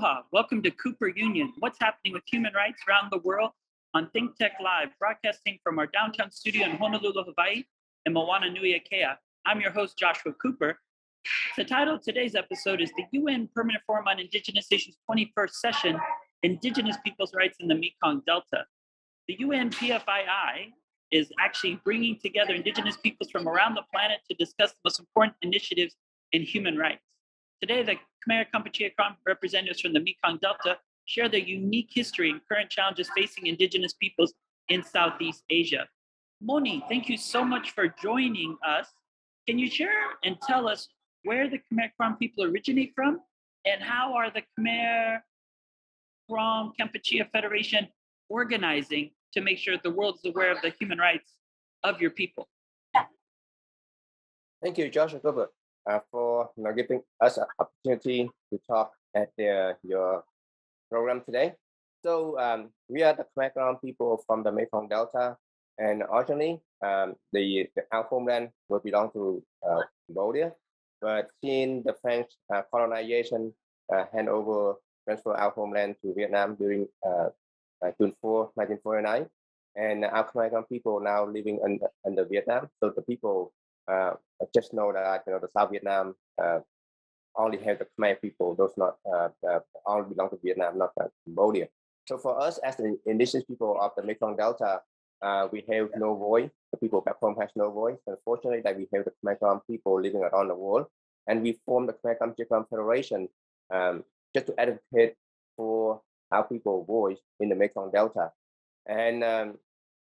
Aloha, welcome to Cooper Union. What's happening with human rights around the world on Think Tech Live, broadcasting from our downtown studio in Honolulu, Hawaii, and Moana Nui Akea. I'm your host, Joshua Cooper. The title of today's episode is the UN Permanent Forum on Indigenous Issues 21st Session Indigenous Peoples' Rights in the Mekong Delta. The UN PFII is actually bringing together Indigenous peoples from around the planet to discuss the most important initiatives in human rights. Today, the Khmer Kampuchea representatives from the Mekong Delta share their unique history and current challenges facing Indigenous peoples in Southeast Asia. Moni, thank you so much for joining us. Can you share and tell us where the Khmer Krom people originate from and how are the Khmer Krom Kampuchea Federation organizing to make sure the world is aware of the human rights of your people? Thank you, Joshua Gilbert uh, for you know, giving us an opportunity to talk at the, your program today. So um, we are the Khmer people from the Mekong Delta, and originally um, the, the, our homeland will belong to uh, Cambodia, but since the French uh, colonization uh, hand over transfer our homeland to Vietnam during uh, uh June 4, 1949, and our Khmer people now living under, under Vietnam. So the people uh, just know that you know the South Vietnam uh, only have the Khmer people; those not uh, only belong to Vietnam, not Cambodia. So for us as the indigenous people of the Mekong Delta, uh, we have no voice. The people back home has no voice. Unfortunately, that we have the Khmer Krom people living around the world, and we formed the Khmer Krom Chikram Federation um, just to advocate for our people voice in the Mekong Delta. And um,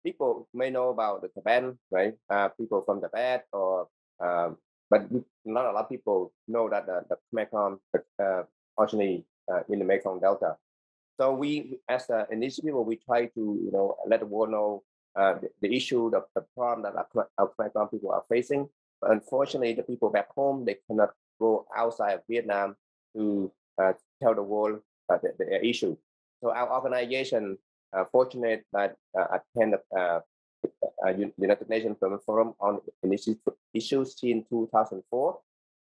people may know about the Tibetan, right? Uh, people from Tibet, or um, but not a lot of people know that the, the Mekong uh, originally uh, in the Mekong Delta. So we, as an initiative, we try to you know let the world know uh, the, the, issue, the, the problem that our, our Mekong people are facing. But unfortunately, the people back home they cannot go outside of Vietnam to uh, tell the world uh, the, the issue. So our organization uh, fortunate that uh, attend the uh, United Nations Forum on issues in 2004.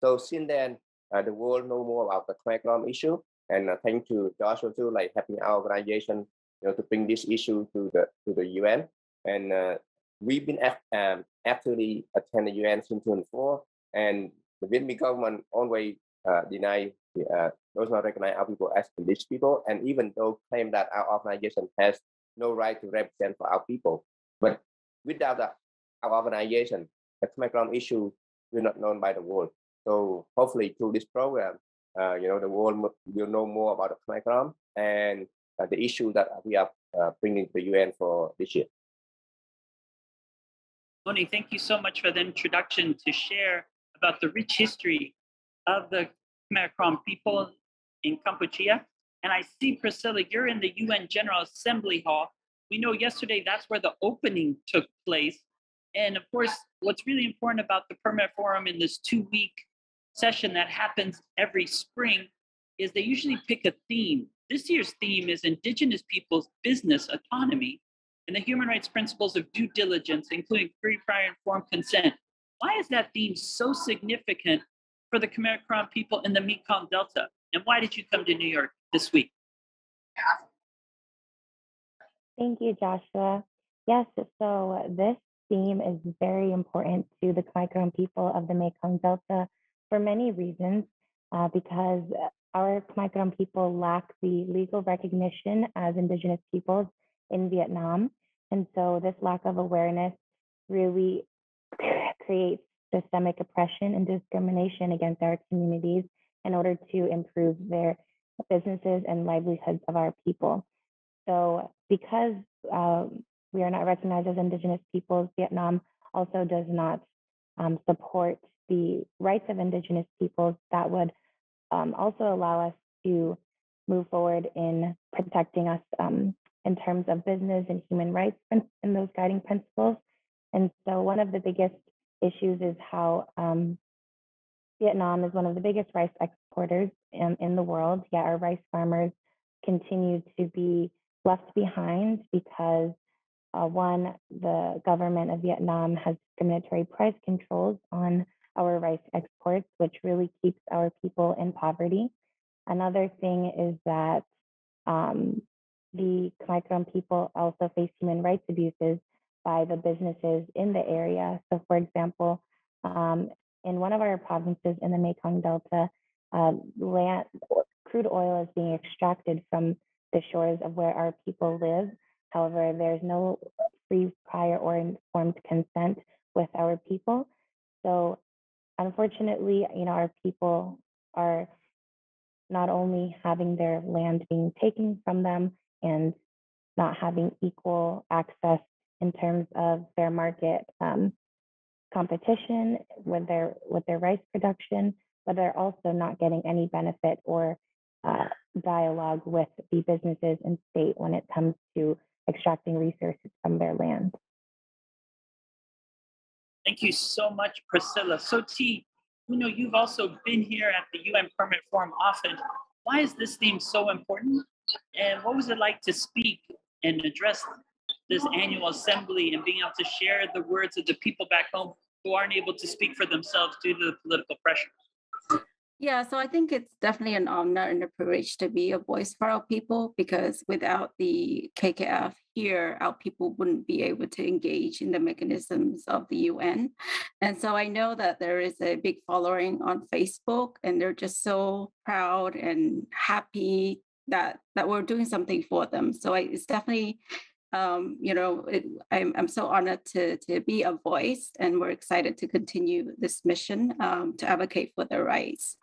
So since then, the world know more about the Krom issue. And thank to Joshua too, like helping our organization, you know, to bring this issue to the to the UN. And we've been um, actively attend the UN since 2004, and the Vietnamese government always uh, deny uh, those not recognize our people as English people, and even though claim that our organization has no right to represent for our people. But without the, our organization, the Khmer Krom issue will not known by the world. So hopefully through this program, uh, you know, the world will know more about the Khmer Krom and uh, the issue that we are uh, bringing to the UN for this year. Moni, thank you so much for the introduction to share about the rich history of the Khmer people in Kampuchea. And I see, Priscilla, you're in the UN General Assembly Hall. We know yesterday that's where the opening took place. And of course, what's really important about the Permanent Forum in this two week session that happens every spring is they usually pick a theme. This year's theme is Indigenous Peoples' Business Autonomy and the Human Rights Principles of Due Diligence, including free, prior, informed consent. Why is that theme so significant for the Khmer Krom people in the Mekong Delta? And why did you come to New York this week? Thank you, Joshua. Yes, so this theme is very important to the Khmer Krom people of the Mekong Delta for many reasons, uh, because our Khmer Krom people lack the legal recognition as Indigenous peoples in Vietnam. And so this lack of awareness really creates systemic oppression and discrimination against our communities in order to improve their businesses and livelihoods of our people. So, because um, we are not recognized as Indigenous peoples, Vietnam also does not um, support the rights of Indigenous peoples that would um, also allow us to move forward in protecting us um, in terms of business and human rights and those guiding principles. And so, one of the biggest issues is how um, Vietnam is one of the biggest rice exporters in, in the world, yet our rice farmers continue to be left behind because uh, one, the government of Vietnam has discriminatory price controls on our rice exports, which really keeps our people in poverty. Another thing is that um, the Khmer people also face human rights abuses by the businesses in the area. So, for example, um, in one of our provinces in the Mekong Delta, uh, land, crude oil is being extracted from the shores of where our people live. However, there's no free, prior, or informed consent with our people. So, unfortunately, you know, our people are not only having their land being taken from them and not having equal access in terms of fair market um, competition with their with their rice production, but they're also not getting any benefit or uh, dialogue with the businesses and state when it comes to extracting resources from their land. Thank you so much, Priscilla. Sothy, you know, you've also been here at the UN Permanent Forum often. Why is this theme so important? And what was it like to speak and address this annual assembly and being able to share the words of the people back home who aren't able to speak for themselves due to the political pressure? Yeah, so I think it's definitely an honor and a privilege to be a voice for our people because without the KKF here, our people wouldn't be able to engage in the mechanisms of the UN. And so I know that there is a big following on Facebook and they're just so proud and happy that that we're doing something for them. So I, it's definitely um, you know, it, I'm, I'm so honored to, to be a voice and we're excited to continue this mission um, to advocate for their rights.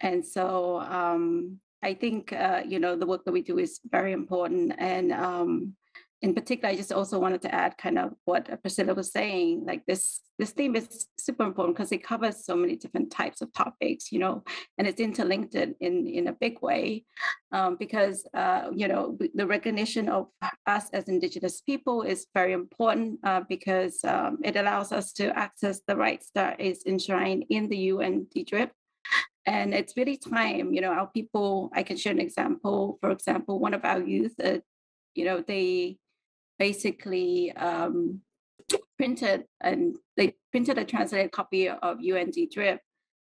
And so um, I think, uh, you know, the work that we do is very important. And um, in particular, I just also wanted to add kind of what Priscilla was saying, like this this theme is super important because it covers so many different types of topics, you know, and it's interlinked in in a big way um, because uh, you know the recognition of us as Indigenous people is very important uh, because um, it allows us to access the rights that is enshrined in the UNDRIP. And it's really time, you know, our people, I can share an example. For example, one of our youth, uh, you know, they basically um, printed and they printed a translated copy of UND Drip,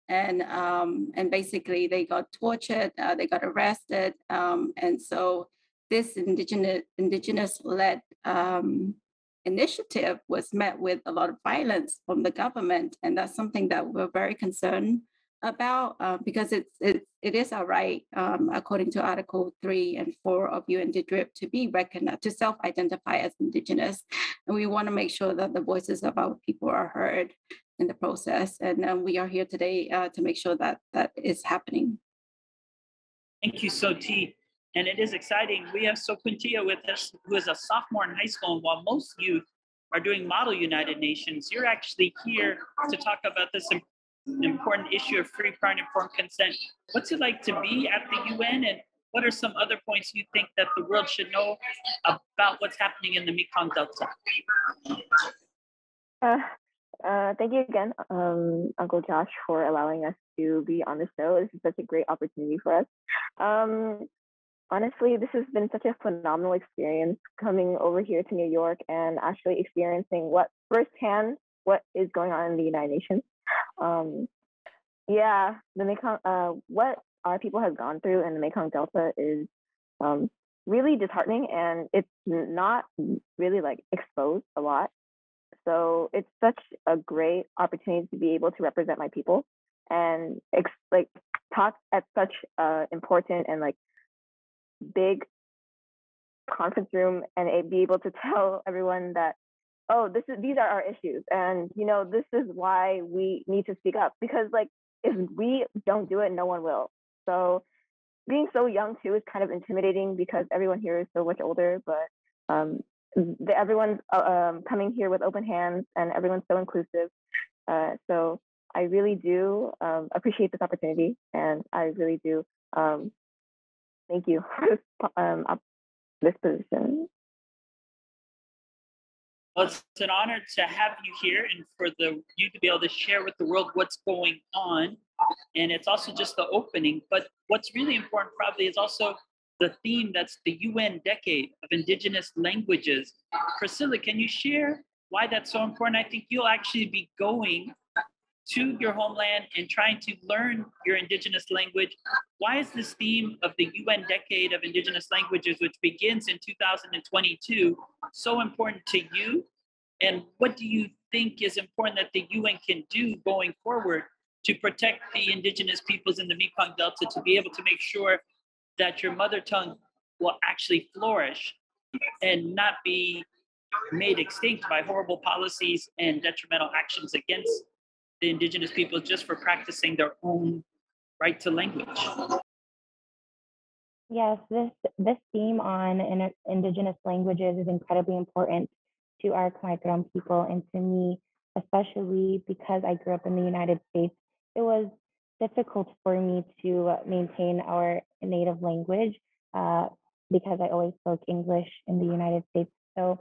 and um, and basically they got tortured, uh, they got arrested, um, and so this indigenous indigenous led um, initiative was met with a lot of violence from the government, and that's something that we're very concerned about uh, because it's it, it is our right um, according to article 3 and 4 of UNDRIP to be recognized to self-identify as indigenous. And we want to make sure that the voices of our people are heard in the process. And uh, we are here today uh, to make sure that that is happening. Thank you Sothy. And it is exciting. We have Sokunthea with us who is a sophomore in high school and while most youth are doing model united nations. You're actually here to talk about this important issue of free, prior, and informed consent. What's it like to be at the UN, and what are some other points you think that the world should know about what's happening in the Mekong Delta? Uh, uh, thank you again, um, Uncle Josh, for allowing us to be on the show. This is such a great opportunity for us. Um, honestly, this has been such a phenomenal experience coming over here to New York and actually experiencing what firsthand what is going on in the United Nations. Um, yeah, the Mekong, uh, what our people have gone through in the Mekong Delta is um, really disheartening, and it's not really like exposed a lot. So it's such a great opportunity to be able to represent my people and ex- like talk at such uh, important and like big conference room and be able to tell everyone that oh, this is these are our issues, and you know this is why we need to speak up because like if we don't do it, no one will. So being so young too is kind of intimidating because everyone here is so much older, but um, the, everyone's uh, um, coming here with open hands and everyone's so inclusive. Uh, so I really do um, appreciate this opportunity, and I really do um, thank you for this, um, this position. Well, it's an honor to have you here and for the you to be able to share with the world what's going on. And it's also just the opening. But what's really important probably is also the theme that's the UN Decade of Indigenous Languages. Priscilla, can you share why that's so important? I think you'll actually be going to your homeland and trying to learn your indigenous language. Why is this theme of the UN Decade of Indigenous Languages, which begins in 2022, so important to you? And what do you think is important that the UN can do going forward to protect the indigenous peoples in the Mekong Delta to be able to make sure that your mother tongue will actually flourish and not be made extinct by horrible policies and detrimental actions against the indigenous people just for practicing their own right to language. Yes, this this theme on in, indigenous languages is incredibly important to our Khmer people and to me, especially because I grew up in the United States. It was difficult for me to maintain our native language uh, because I always spoke English in the United States. So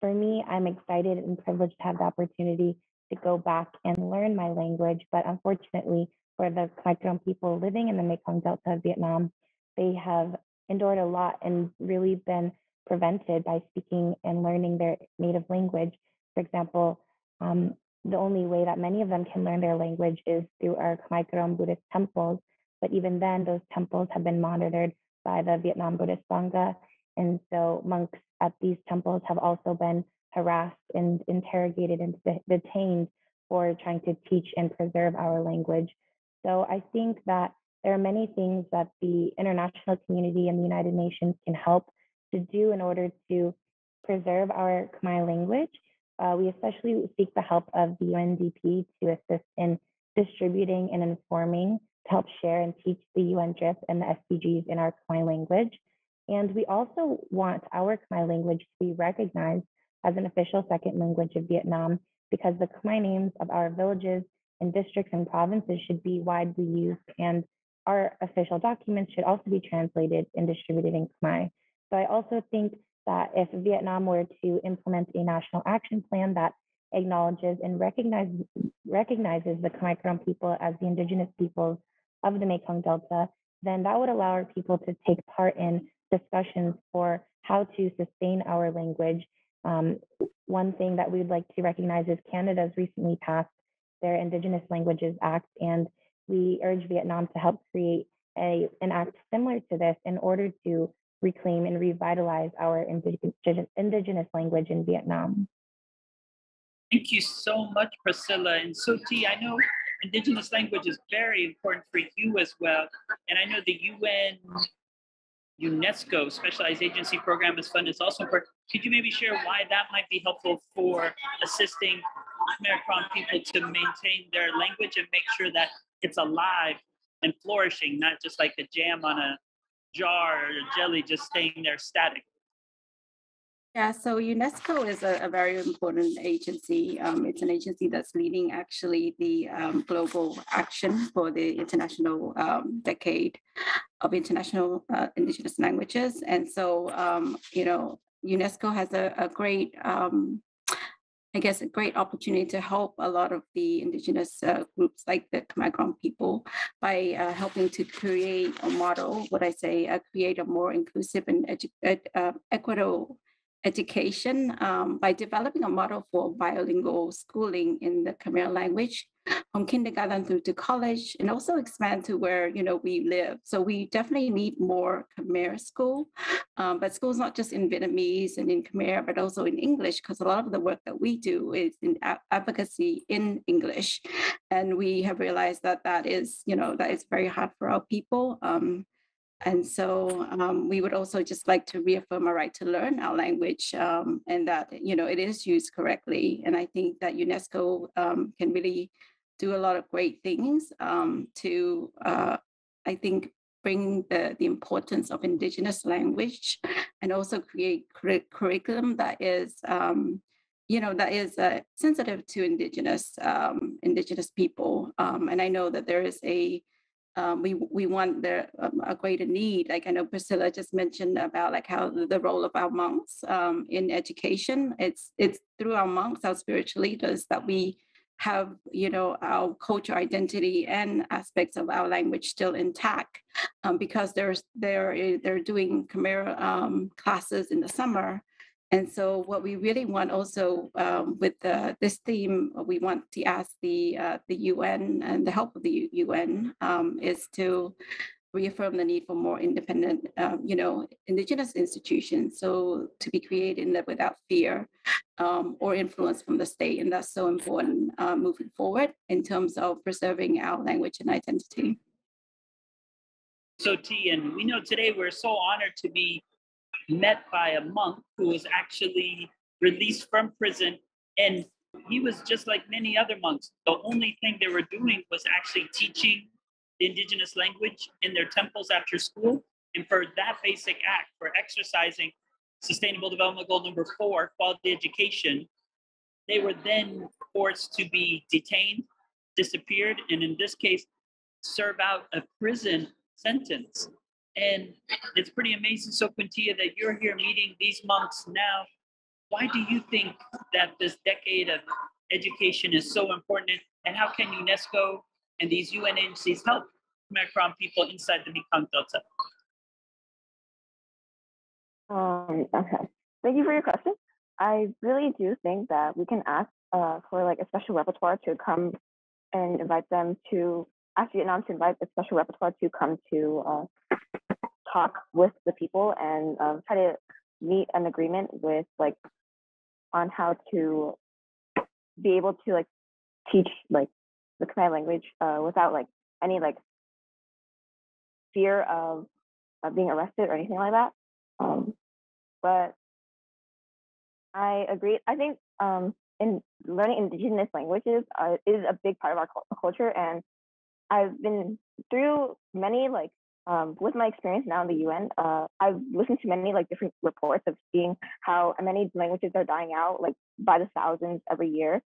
for me, I'm excited and privileged to have the opportunity to go back and learn my language. But unfortunately, for the Khmer Krom people living in the Mekong Delta of Vietnam, they have endured a lot and really been prevented by speaking and learning their native language. For example, um, the only way that many of them can learn their language is through our Khmer Buddhist temples. But even then, those temples have been monitored by the Vietnam Buddhist Sangha. And so monks at these temples have also been harassed and interrogated and detained for trying to teach and preserve our language. So I think that there are many things that the international community and the United Nations can help to do in order to preserve our Khmer language. Uh, we especially seek the help of the UNDP to assist in distributing and informing to help share and teach the UN and the SDGs in our Khmer language. And we also want our Khmer language to be recognized as an official second language of Vietnam because the Khmer names of our villages and districts and provinces should be widely used and our official documents should also be translated and distributed in Khmer. So I also think that if Vietnam were to implement a national action plan that acknowledges and recognizes, recognizes the Khmer Krom people as the indigenous peoples of the Mekong Delta, then that would allow our people to take part in discussions for how to sustain our language um, one thing that we would like to recognize is Canada's recently passed their Indigenous Languages Act, and we urge Vietnam to help create a, an act similar to this in order to reclaim and revitalize our indigenous, indigenous language in Vietnam. Thank you so much, Priscilla. And Sothy, I know Indigenous language is very important for you as well. And I know the UN UNESCO Specialized Agency Program is funded is also important. Could you maybe share why that might be helpful for assisting Krom people to maintain their language and make sure that it's alive and flourishing, not just like a jam on a jar or a jelly just staying there static? Yeah, so UNESCO is a, a very important agency. Um, it's an agency that's leading actually the um, global action for the international um, decade of international uh, indigenous languages. And so, um, you know, UNESCO has a, a great, um, I guess, a great opportunity to help a lot of the indigenous uh, groups like the Khmer Krom people by uh, helping to create a model, what I say, uh, create a more inclusive and edu- uh, equitable education um, by developing a model for bilingual schooling in the Khmer language from kindergarten through to college and also expand to where you know we live. So we definitely need more Khmer school, um, but schools not just in Vietnamese and in Khmer, but also in English because a lot of the work that we do is in advocacy in English, and we have realized that that is you know that is very hard for our people. Um, and so um, we would also just like to reaffirm our right to learn our language um, and that, you know, it is used correctly. And I think that UNESCO um, can really do a lot of great things um, to, uh, I think, bring the, the importance of indigenous language and also create cur- curriculum that is, um, you know, that is uh, sensitive to indigenous, um, indigenous people. and I know that there is a, um, we we want there um, a greater need. Like I know Priscilla just mentioned about like how the, role of our monks um, in education. It's it's through our monks, our spiritual leaders, that we have you know our culture identity and aspects of our language still intact um, because there's they're they're doing Khmer um, classes in the summer And so, what we really want also um, with the, this theme, we want to ask the uh, the UN and the help of the UN um, is to reaffirm the need for more independent, um, you know, indigenous institutions. So to be created and live without fear um, or influence from the state, and that's so important uh, moving forward in terms of preserving our language and identity. Sothy, and we know today we're so honored to be met by a monk who was actually released from prison. And he was just like many other monks. The only thing they were doing was actually teaching the indigenous language in their temples after school. And for that basic act, for exercising Sustainable Development Goal number four, quality education, they were then forced to be detained, disappeared, and in this case, serve out a prison sentence. And it's pretty amazing. Sokunthea, that you're here meeting these monks now. Why do you think that this decade of education is so important? And how can UNESCO and these UN agencies help Khmer people inside the Mekong Delta? Um, okay. Thank you for your question. I really do think that we can ask uh, for like a special rapporteur to come and invite them to ask Vietnam to invite a special rapporteur to come to uh, talk with the people and um, try to meet an agreement with like on how to be able to like teach like the Khmer language uh, without like any like fear of, of being arrested or anything like that. Um, but I agree. I think um, in learning indigenous languages uh, is a big part of our culture, and I've been through many like um, with my experience now in the UN, uh, I've listened to many like different reports of seeing how many languages are dying out like by the thousands every year.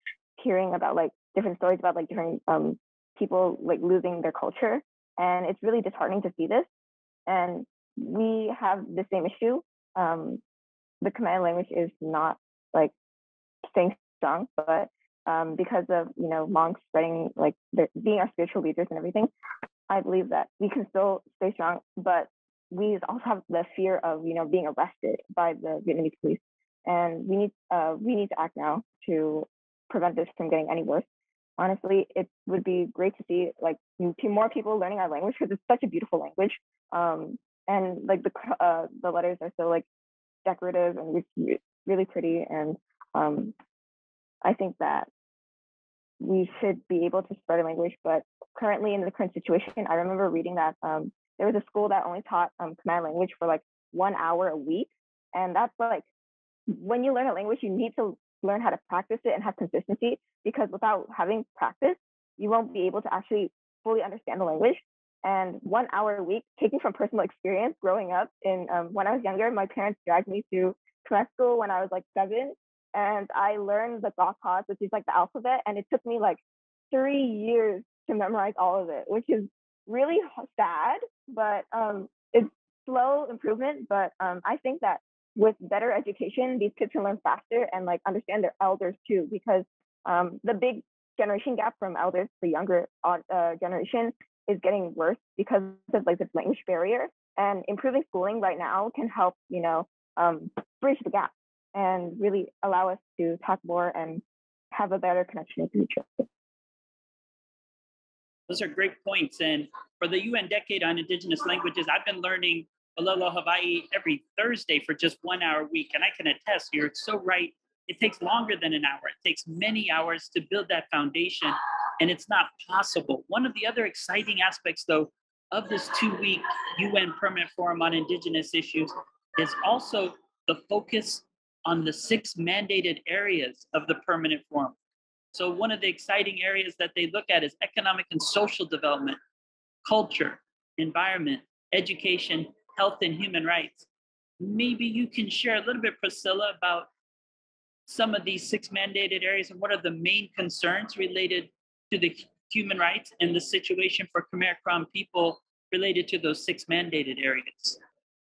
Hearing about like different stories about like different um, people like losing their culture, and it's really disheartening to see this. And we have the same issue. Um, the Khmer language is not like staying strong, but um, because of you know monks spreading like being our spiritual leaders and everything, I believe that we can still stay strong, but we also have the fear of you know being arrested by the Vietnamese police, and we need uh, we need to act now to prevent this from getting any worse. Honestly, it would be great to see like more people learning our language because it's such a beautiful language, um, and like the uh, the letters are so like decorative and really pretty, and um, I think that we should be able to spread a language. But currently, in the current situation, I remember reading that um, there was a school that only taught um, Khmer language for like one hour a week, and that's like when you learn a language, you need to learn how to practice it and have consistency because without having practice, you won't be able to actually fully understand the language. And one hour a week, taking from personal experience, growing up in um, when I was younger, my parents dragged me to Khmer school when I was like seven, and I learned the Gakos, which is like the alphabet, and it took me like three years to memorize all of it, which is really sad, but um, it's slow improvement. But um, I think that with better education, these kids can learn faster and like understand their elders too, because um, the big generation gap from elders to younger uh, generation is getting worse because of like this language barrier. And improving schooling right now can help, you know, um, bridge the gap and really allow us to talk more and have a better connection with each other. Those are great points. And for the UN Decade on Indigenous Languages, I've been learning Olelo Hawaii every Thursday for just one hour a week. And I can attest, you're so right. It takes longer than an hour. It takes many hours to build that foundation, and it's not possible. One of the other exciting aspects, though, of this two week UN Permanent Forum on Indigenous Issues is also the focus on the six mandated areas of the permanent forum. So one of the exciting areas that they look at is economic and social development, culture, environment, education, health, and human rights. Maybe you can share a little bit, Priscilla, about some of these six mandated areas and what are the main concerns related to the human rights and the situation for Khmer Krom people related to those six mandated areas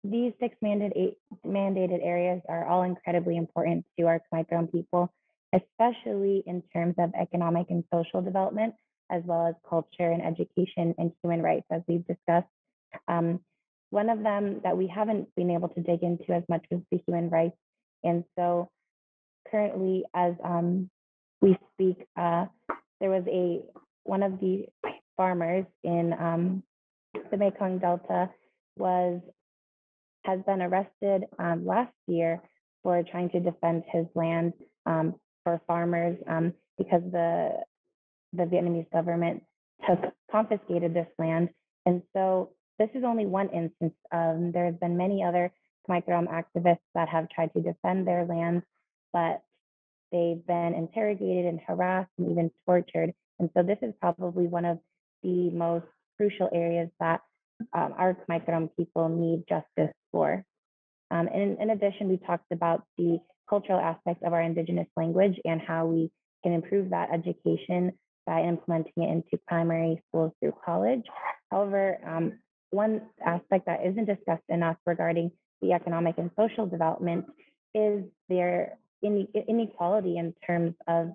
these six mandated, mandated areas are all incredibly important to our Khmer people, especially in terms of economic and social development, as well as culture and education and human rights, as we've discussed. Um, one of them that we haven't been able to dig into as much as the human rights And so currently, as um, we speak, uh, there was a one of the farmers in um, the Mekong Delta was has been arrested um, last year for trying to defend his land um, for farmers um, because the the Vietnamese government took confiscated this land, and so this is only one instance. Um, there have been many other Khmer activists that have tried to defend their land, but they've been interrogated and harassed and even tortured. And so this is probably one of the most crucial areas that um, our Khmer people need justice for. Um, and in addition, we talked about the cultural aspects of our indigenous language and how we can improve that education by implementing it into primary schools through college. However, um, one aspect that isn't discussed enough regarding the economic and social development is their inequality in terms of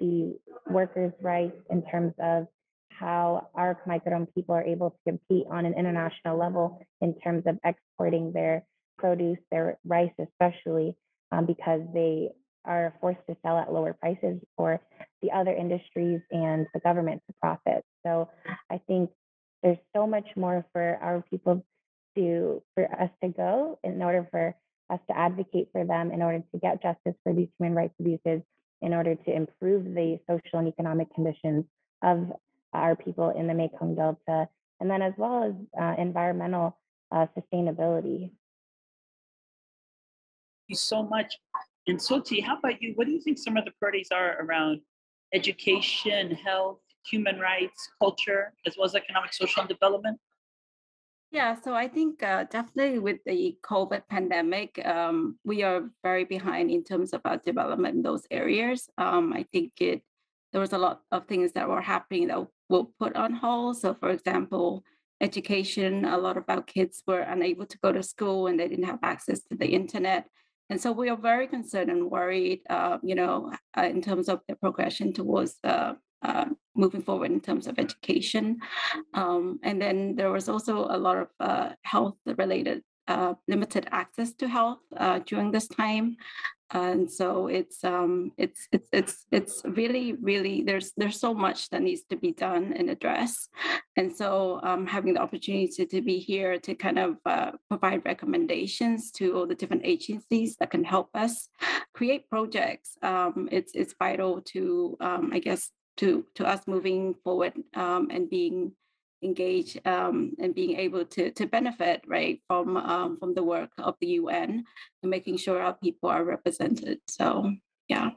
the workers' rights, in terms of how our Khmer people are able to compete on an international level in terms of exporting their produce, their rice especially, um, because they are forced to sell at lower prices for the other industries and the government to profit. So I think there's so much more for our people to for us to go in order for us to advocate for them in order to get justice for these human rights abuses in order to improve the social and economic conditions of our people in the Mekong Delta, and then as well as uh, environmental uh, sustainability. Thank you so much. And Sothy, how about you? What do you think some of the priorities are around education, health, human rights, culture, as well as economic, social, and development? Yeah, so I think uh, definitely with the COVID pandemic, um, we are very behind in terms of our development in those areas. Um, I think it there was a lot of things that were happening that were put on hold. So, for example, education, a lot of our kids were unable to go to school and they didn't have access to the internet. And so we are very concerned and worried, uh, you know, uh, in terms of the progression towards uh, moving forward in terms of education. Um, and then there was also a lot of uh, health related uh, limited access to health uh, during this time, and so it's um, it's it's it's it's really really there's there's so much that needs to be done and addressed, and so um, having the opportunity to, to be here to kind of uh, provide recommendations to all the different agencies that can help us create projects. Um, it's it's vital to um, I guess to to us moving forward um, and being engaged um, and being able to to benefit right from um, from the work of the UN and making sure our people are represented. So yeah.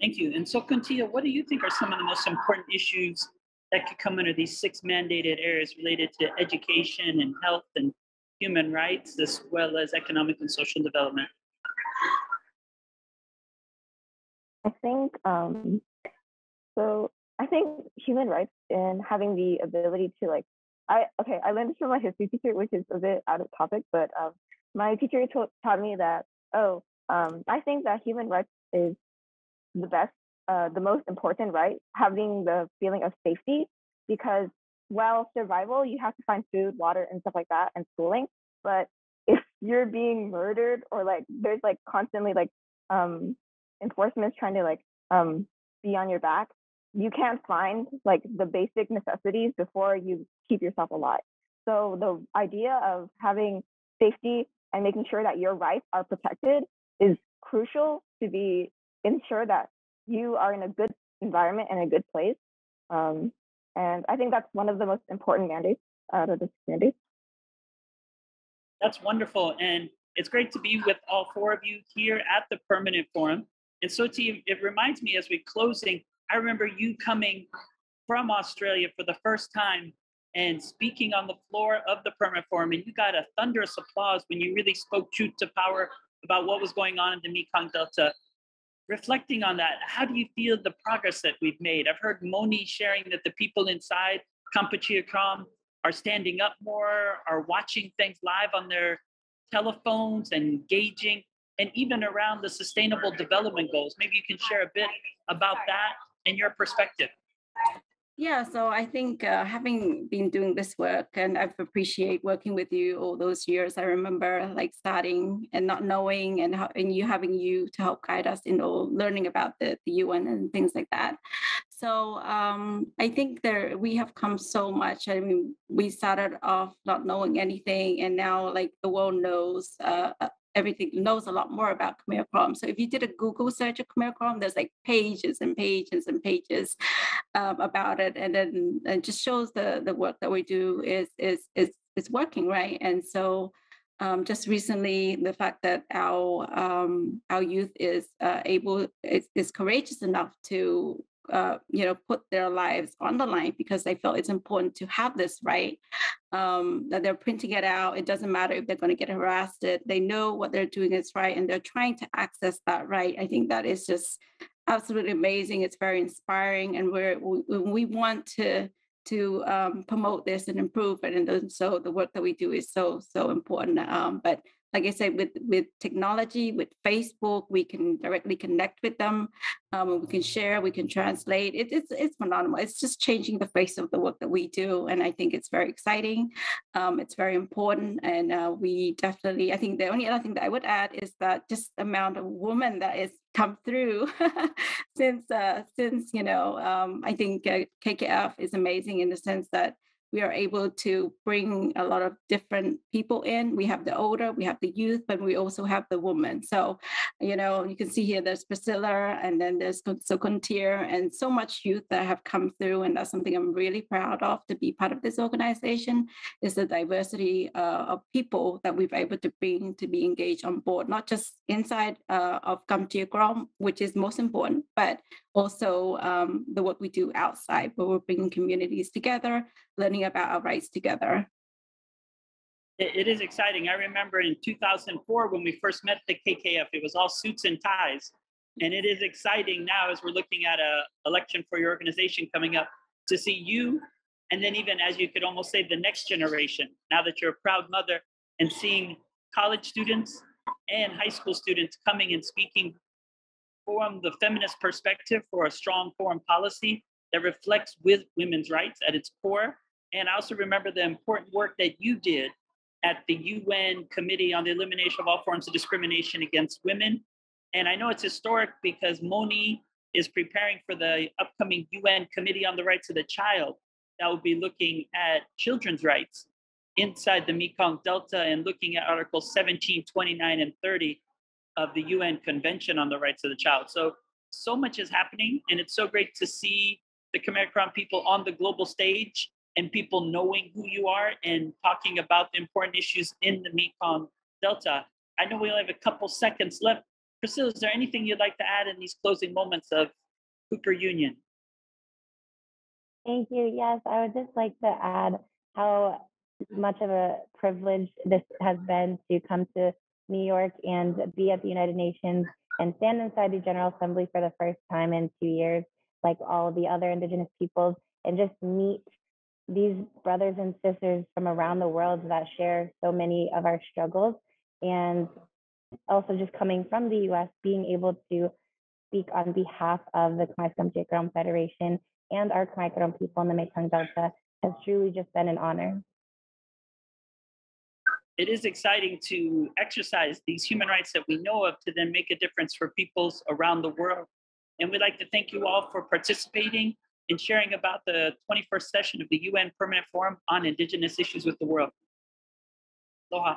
Thank you. And Sokunthea, what do you think are some of the most important issues that could come under these six mandated areas related to education and health and human rights, as well as economic and social development? I think um, so I think human rights and having the ability to like, I okay, I learned this from my history teacher, which is a bit out of topic, but um, my teacher taught me that oh, um, I think that human rights is the best, uh, the most important right, having the feeling of safety, because while survival, you have to find food, water, and stuff like that, and schooling, but if you're being murdered or like there's like constantly like um enforcement trying to like um be on your back you can't find like the basic necessities before you keep yourself alive. So the idea of having safety and making sure that your rights are protected is crucial to be ensure that you are in a good environment and a good place. Um, and I think that's one of the most important mandates out of this mandate. That's wonderful. And it's great to be with all four of you here at the permanent forum. And so, team, it reminds me as we're closing, I remember you coming from Australia for the first time and speaking on the floor of the permit forum, and you got a thunderous applause when you really spoke truth to power about what was going on in the Mekong Delta. Reflecting on that, how do you feel the progress that we've made? I've heard Moni sharing that the people inside Kampuchea Krom are standing up more, are watching things live on their telephones and engaging, and even around the sustainable development goals. Maybe you can share a bit about that and your perspective. Yeah, so I think uh, having been doing this work and I've appreciate working with you all those years. I remember like starting and not knowing and how, and you having you to help guide us in all learning about the, the UN and things like that. So um, I think there we have come so much. I mean, we started off not knowing anything, and now like the world knows uh, everything knows a lot more about Khmer Krom. So if you did a Google search of Khmer Krom, there's like pages and pages and pages um, about it, and then it just shows the the work that we do is is is is working right. And so. Um, just recently, the fact that our um, our youth is uh, able is, is courageous enough to uh, you know, put their lives on the line because they felt it's important to have this right. Um, that they're printing it out. It doesn't matter if they're going to get harassed. They know what they're doing is right, and they're trying to access that right. I think that is just absolutely amazing. It's very inspiring, and we're we, we want to to um, promote this and improve it. And so the work that we do is so so important. Um, but like I said, with with technology, with Facebook, we can directly connect with them. Um, we can share, we can translate. It, it's it's phenomenal. It's just changing the face of the work that we do, and I think it's very exciting. Um, it's very important, and uh, we definitely. I think the only other thing that I would add is that just the amount of women that is come through since uh, since you know um, I think uh, KKF is amazing in the sense that we are able to bring a lot of different people in. We have the older, we have the youth, but we also have the women. So, you know, you can see here there's Priscilla and then there's Sokunthea and so much youth that have come through. And that's something I'm really proud of to be part of this organization is the diversity uh, of people that we've able to bring to be engaged on board, not just inside uh, of Kampuchea Krom, which is most important, but also um, the work we do outside, where we're bringing communities together, learning about our rights together. it, is exciting. I remember in 2004 when we first met the KKF, it was all suits and ties. And it is exciting now as we're looking at a election for your organization coming up to see you, and then even as you could almost say the next generation, now that you're a proud mother, and seeing college students and high school students coming and speaking from the feminist perspective for a strong foreign policy that reflects with women's rights at its core. And I also remember the important work that you did at the UN Committee on the Elimination of All Forms of Discrimination Against Women. And I know it's historic because Moni is preparing for the upcoming UN Committee on the Rights of the Child that will be looking at children's rights inside the Mekong Delta and looking at Articles 17, 29, and 30 of the UN Convention on the Rights of the Child. So, so much is happening, and it's so great to see the Khmer Krom people on the global stage and people knowing who you are and talking about the important issues in the Mekong Delta. I know we only have a couple seconds left. Priscilla, is there anything you'd like to add in these closing moments of Cooper Union? Thank you. Yes, I would just like to add how much of a privilege this has been to come to New York and be at the United Nations and stand inside the General Assembly for the first time in two years, like all the other Indigenous peoples, and just meet these brothers and sisters from around the world that share so many of our struggles. And also just coming from the US, being able to speak on behalf of the Khmer Krom Federation and our Khmer people in the Mekong Delta has truly just been an honor it is exciting to exercise these human rights that we know of to then make a difference for peoples around the world. And we'd like to thank you all for participating and sharing about the 21st session of the UN Permanent Forum on Indigenous Issues with the World. Aloha.